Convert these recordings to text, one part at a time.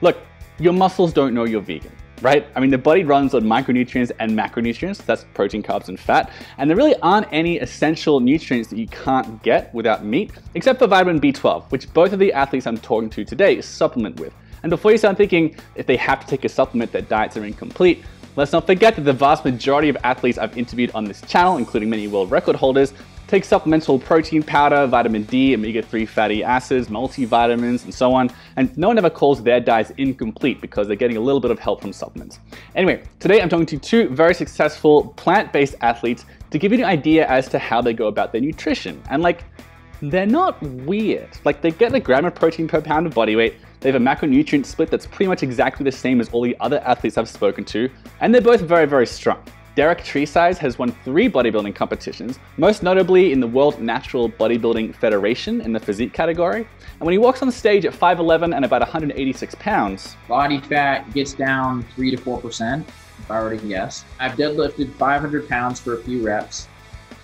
Look, your muscles don't know you're vegan right? I mean, the body runs on micronutrients and macronutrients, that's protein, carbs, and fat, and there really aren't any essential nutrients that you can't get without meat, except for vitamin B12, which both of the athletes I'm talking to today supplement with. And before you start thinking if they have to take a supplement, their diets are incomplete, let's not forget that the vast majority of athletes I've interviewed on this channel, including many world record holders, Take supplemental protein powder, vitamin D, omega-3 fatty acids, multivitamins, and so on. And no one ever calls their diets incomplete because they're getting a little bit of help from supplements. Anyway, today I'm talking to two very successful plant-based athletes to give you an idea as to how they go about their nutrition. And like, they're not weird. Like they get a gram of protein per pound of body weight, they have a macronutrient split that's pretty much exactly the same as all the other athletes I've spoken to, and they're both very, very strong. Derek Tresize has won three bodybuilding competitions, most notably in the World Natural Bodybuilding Federation in the physique category. And when he walks on the stage at 5'11 and about 186 pounds, body fat gets down 3 to 4%, if I were to guess. I've deadlifted 500 pounds for a few reps,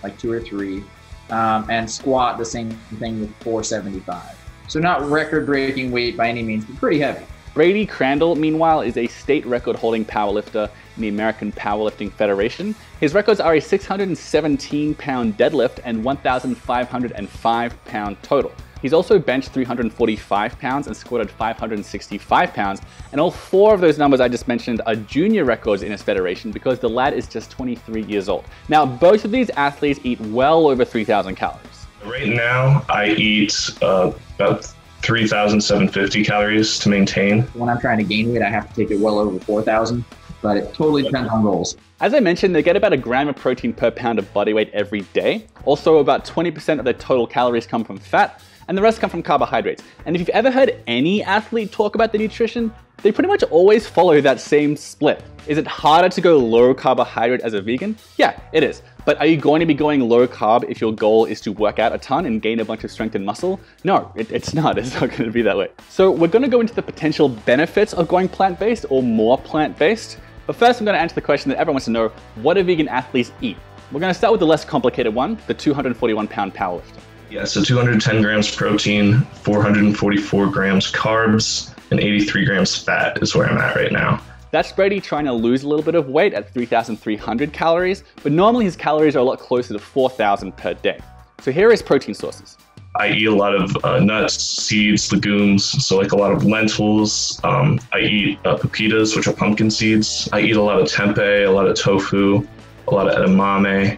like two or three, um, and squat the same thing with 475. So not record breaking weight by any means, but pretty heavy. Bradie Crandall, meanwhile, is a state record holding powerlifter in the American Powerlifting Federation. His records are a 617 pound deadlift and 1,505 pound total. He's also benched 345 pounds and squatted 565 pounds, and all four of those numbers I just mentioned are junior records in his federation because the lad is just 23 years old. Now, both of these athletes eat well over 3,000 calories. Right now, I eat uh, about 3,750 calories to maintain. When I'm trying to gain weight, I have to take it well over 4,000, but it totally depends on goals. As I mentioned, they get about a gram of protein per pound of body weight every day. Also, about 20% of their total calories come from fat, and the rest come from carbohydrates. And if you've ever heard any athlete talk about the nutrition, they pretty much always follow that same split. Is it harder to go low carbohydrate as a vegan? Yeah, it is. But are you going to be going low carb if your goal is to work out a ton and gain a bunch of strength and muscle? No, it, it's not. It's not going to be that way. So we're going to go into the potential benefits of going plant-based or more plant-based. But first, I'm going to answer the question that everyone wants to know, what do vegan athletes eat? We're going to start with the less complicated one, the 241 pound powerlifter. Yeah, so 210 grams protein, 444 grams carbs, and 83 grams fat is where I'm at right now. That's Bradie trying to lose a little bit of weight at 3,300 calories, but normally his calories are a lot closer to 4,000 per day. So here are his protein sources. I eat a lot of uh, nuts, seeds, legumes, so like a lot of lentils. Um, I eat uh, pepitas, which are pumpkin seeds. I eat a lot of tempeh, a lot of tofu, a lot of edamame,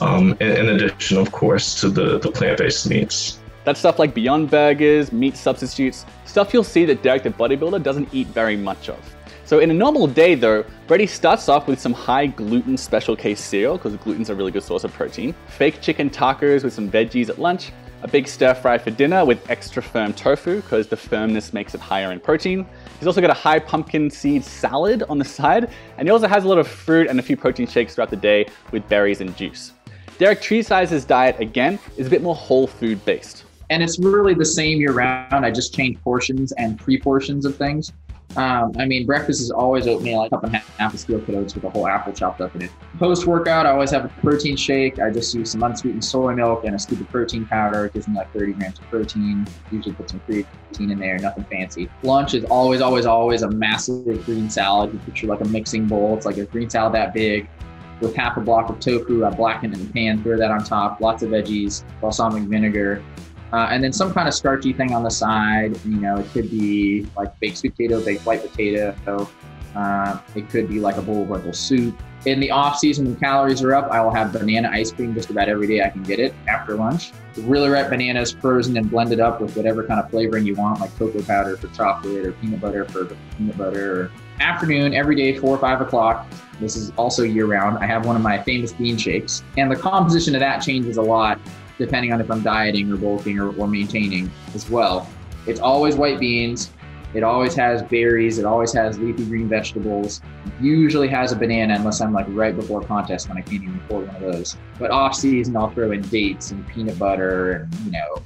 um, in, in, addition, of course, to the, the plant-based meats. That's stuff like Beyond Burgers, meat substitutes, stuff you'll see that Derek the bodybuilder doesn't eat very much of. So in a normal day though, Bradie starts off with some high gluten Special K cereal, because gluten's a really good source of protein, fake chicken tacos with some veggies at lunch, a big stir fry for dinner with extra firm tofu, because the firmness makes it higher in protein. He's also got a high pumpkin seed salad on the side, and he also has a lot of fruit and a few protein shakes throughout the day with berries and juice. Derek Tresize's diet, again, is a bit more whole food based. And it's really the same year round. I just change portions and pre-portions of things. Um, I mean, breakfast is always oatmeal, a cup and a half of steel cut oats with a whole apple chopped up in it. Post workout, I always have a protein shake. I just use some unsweetened soy milk and a scoop of protein powder. It gives me like 30 grams of protein. Usually put some creatine in there, nothing fancy. Lunch is always, always, always a massive green salad. You picture like a mixing bowl. It's like a green salad that big with half a block of tofu. I blacken it in the pan, throw that on top, lots of veggies, balsamic vinegar, uh, and then some kind of starchy thing on the side. You know, it could be like baked sweet potato, baked white potato. Uh, it could be like a bowl of lentil soup. In the off season, when calories are up, I will have banana ice cream just about every day I can get it after lunch. Really ripe bananas frozen and blended up with whatever kind of flavoring you want, like cocoa powder for chocolate or peanut butter for peanut butter. Afternoon, every day, four or five o'clock. This is also year round. I have one of my famous bean shakes, and the composition of that changes a lot depending on if I'm dieting or bulking or, or maintaining as well. It's always white beans. It always has berries. It always has leafy green vegetables. Usually has a banana unless I'm like right before contest when I can't even afford one of those. But off season, I'll throw in dates and peanut butter and you know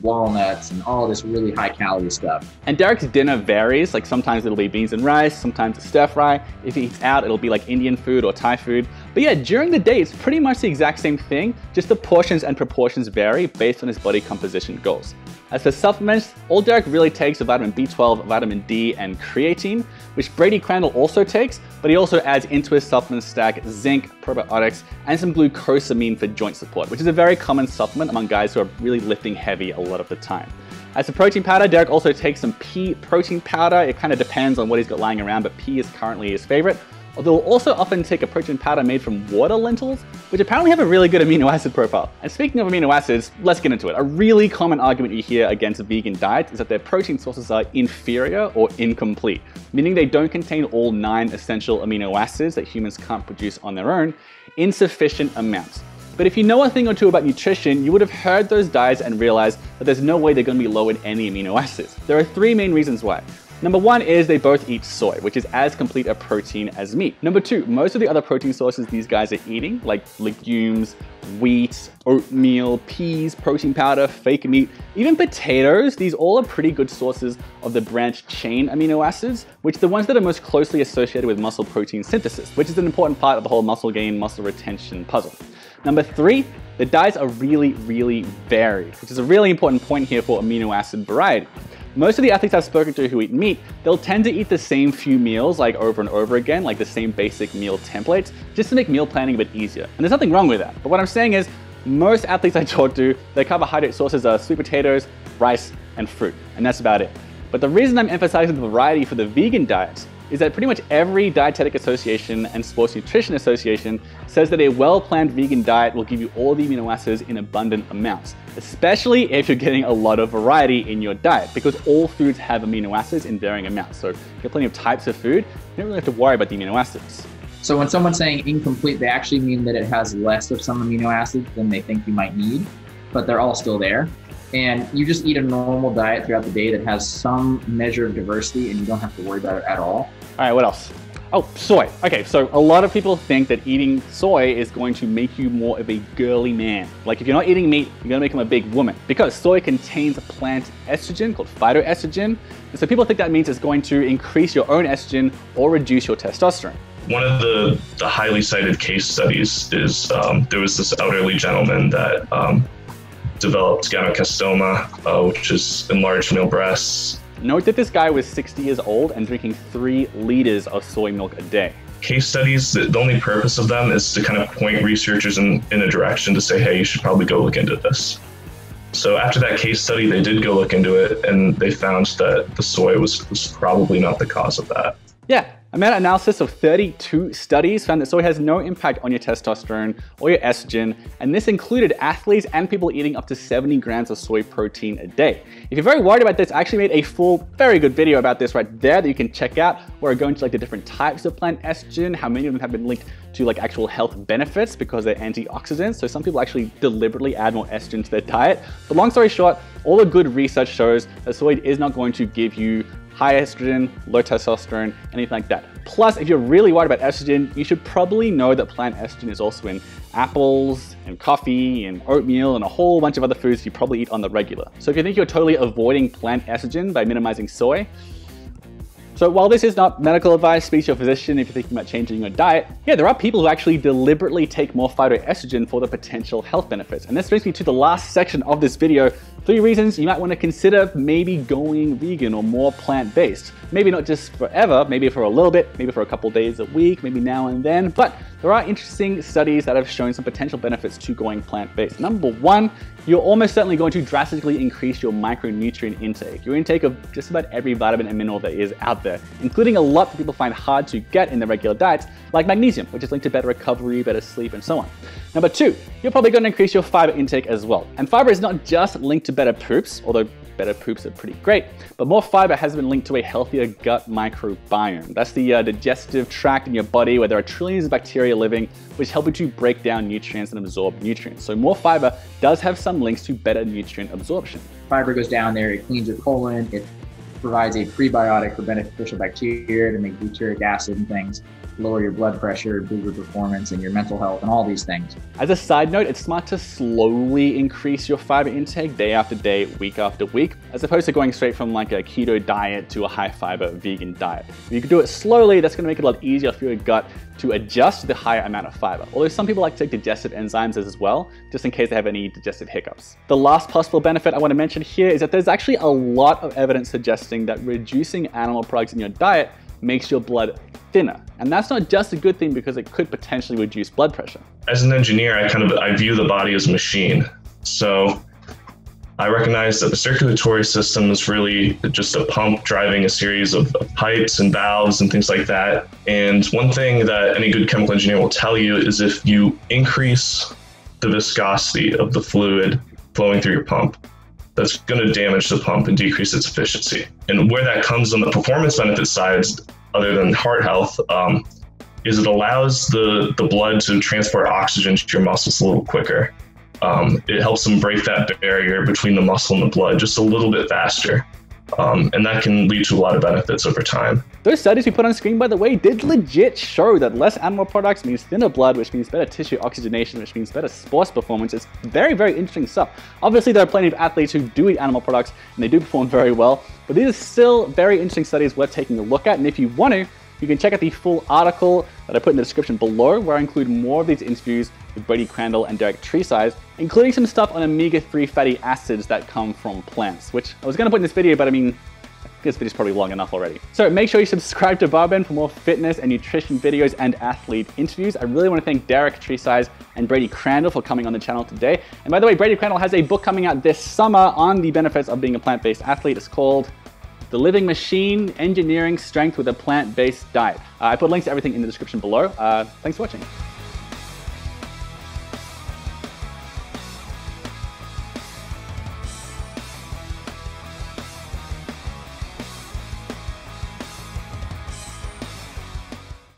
walnuts and all this really high calorie stuff. And Derek's dinner varies. Like sometimes it'll be beans and rice, sometimes it's stir fry. If he eats out, it'll be like Indian food or Thai food. But yeah, during the day, it's pretty much the exact same thing, just the portions and proportions vary based on his body composition goals. As for supplements, all Derek really takes are vitamin B12, vitamin D, and creatine, which Bradie Crandall also takes, but he also adds into his supplement stack zinc, probiotics, and some glucosamine for joint support, which is a very common supplement among guys who are really lifting heavy a lot of the time. As for protein powder, Derek also takes some pea protein powder. It kind of depends on what he's got lying around, but pea is currently his favorite although we'll also often take a protein powder made from water lentils, which apparently have a really good amino acid profile. And speaking of amino acids, let's get into it. A really common argument you hear against a vegan diets is that their protein sources are inferior or incomplete, meaning they don't contain all nine essential amino acids that humans can't produce on their own in sufficient amounts. But if you know a thing or two about nutrition, you would have heard those diets and realized that there's no way they're going to be low in any amino acids. There are three main reasons why. Number one is they both eat soy, which is as complete a protein as meat. Number two, most of the other protein sources these guys are eating, like legumes, wheat, oatmeal, peas, protein powder, fake meat, even potatoes, these all are pretty good sources of the branched chain amino acids, which are the ones that are most closely associated with muscle protein synthesis, which is an important part of the whole muscle gain, muscle retention puzzle. Number three, the diets are really, really varied, which is a really important point here for amino acid variety. Most of the athletes I've spoken to who eat meat, they'll tend to eat the same few meals like over and over again, like the same basic meal templates, just to make meal planning a bit easier. And there's nothing wrong with that. But what I'm saying is, most athletes I talk to, their carbohydrate sources are sweet potatoes, rice, and fruit, and that's about it. But the reason I'm emphasizing the variety for the vegan diets is that pretty much every dietetic association and sports nutrition association says that a well-planned vegan diet will give you all the amino acids in abundant amounts, especially if you're getting a lot of variety in your diet, because all foods have amino acids in varying amounts. So if you have plenty of types of food, you don't really have to worry about the amino acids. So when someone's saying incomplete, they actually mean that it has less of some amino acids than they think you might need, but they're all still there and you just eat a normal diet throughout the day that has some measure of diversity and you don't have to worry about it at all. All right, what else? Oh, soy. Okay, so a lot of people think that eating soy is going to make you more of a girly man. Like if you're not eating meat, you're gonna make him a big woman. Because soy contains a plant estrogen called phytoestrogen. And so people think that means it's going to increase your own estrogen or reduce your testosterone. One of the, the highly cited case studies is um, there was this elderly gentleman that um, developed gynecomastia, uh, which is enlarged male breasts. Note that this guy was 60 years old and drinking three liters of soy milk a day. Case studies, the only purpose of them is to kind of point researchers in, in a direction to say, hey, you should probably go look into this. So after that case study, they did go look into it and they found that the soy was, was probably not the cause of that. Yeah, a meta-analysis of 32 studies found that soy has no impact on your testosterone or your estrogen, and this included athletes and people eating up to 70 grams of soy protein a day. If you're very worried about this, I actually made a full, very good video about this right there that you can check out, where I go into like the different types of plant estrogen, how many of them have been linked to like actual health benefits because they're antioxidants. So some people actually deliberately add more estrogen to their diet. But long story short, all the good research shows that soy is not going to give you high estrogen, low testosterone, anything like that. Plus, if you're really worried about estrogen, you should probably know that plant estrogen is also in apples and coffee and oatmeal and a whole bunch of other foods you probably eat on the regular. So if you think you're totally avoiding plant estrogen by minimizing soy, so while this is not medical advice, speak to your physician if you're thinking about changing your diet. Yeah, there are people who actually deliberately take more phytoestrogen for the potential health benefits. And this brings me to the last section of this video, Three reasons you might want to consider maybe going vegan or more plant-based. Maybe not just forever, maybe for a little bit, maybe for a couple days a week, maybe now and then, but there are interesting studies that have shown some potential benefits to going plant-based. Number one, you're almost certainly going to drastically increase your micronutrient intake. Your intake of just about every vitamin and mineral that is out there, including a lot that people find hard to get in their regular diets, like magnesium, which is linked to better recovery, better sleep, and so on. Number two, you're probably going to increase your fiber intake as well. And fiber is not just linked to better poops, although better poops are pretty great, but more fiber has been linked to a healthier gut microbiome. That's the uh, digestive tract in your body where there are trillions of bacteria living, which help you to break down nutrients and absorb nutrients. So more fiber does have some links to better nutrient absorption. Fiber goes down there, it cleans your colon, it provides a prebiotic for beneficial bacteria to make butyric acid and things. Lower your blood pressure, improve your performance, and your mental health, and all these things. As a side note, it's smart to slowly increase your fiber intake day after day, week after week, as opposed to going straight from like a keto diet to a high fiber vegan diet. If you can do it slowly, that's gonna make it a lot easier for your gut to adjust the higher amount of fiber. Although some people like to take digestive enzymes as well, just in case they have any digestive hiccups. The last possible benefit I wanna mention here is that there's actually a lot of evidence suggesting that reducing animal products in your diet makes your blood thinner. And that's not just a good thing because it could potentially reduce blood pressure. As an engineer, I kind of I view the body as a machine. So I recognize that the circulatory system is really just a pump driving a series of, pipes and valves and things like that. And one thing that any good chemical engineer will tell you is if you increase the viscosity of the fluid flowing through your pump, that's going to damage the pump and decrease its efficiency. And where that comes on the performance benefit side, other than heart health, um, is it allows the, the blood to transport oxygen to your muscles a little quicker. Um, it helps them break that barrier between the muscle and the blood just a little bit faster. Um, and that can lead to a lot of benefits over time. Those studies we put on screen, by the way, did legit show that less animal products means thinner blood, which means better tissue oxygenation, which means better sports performance. It's very, very interesting stuff. Obviously, there are plenty of athletes who do eat animal products and they do perform very well, but these are still very interesting studies worth taking a look at. And if you want to, you can check out the full article that I put in the description below, where I include more of these interviews with Bradie Crandall and Derek Tresize, including some stuff on omega-3 fatty acids that come from plants, which I was gonna put in this video, but I mean, this video's probably long enough already. So make sure you subscribe to BarBend for more fitness and nutrition videos and athlete interviews. I really want to thank Derek Tresize and Bradie Crandall for coming on the channel today. And by the way, Bradie Crandall has a book coming out this summer on the benefits of being a plant-based athlete. It's called the Living Machine, Engineering Strength with a Plant-Based Diet. Uh, I put links to everything in the description below. Uh, thanks for watching.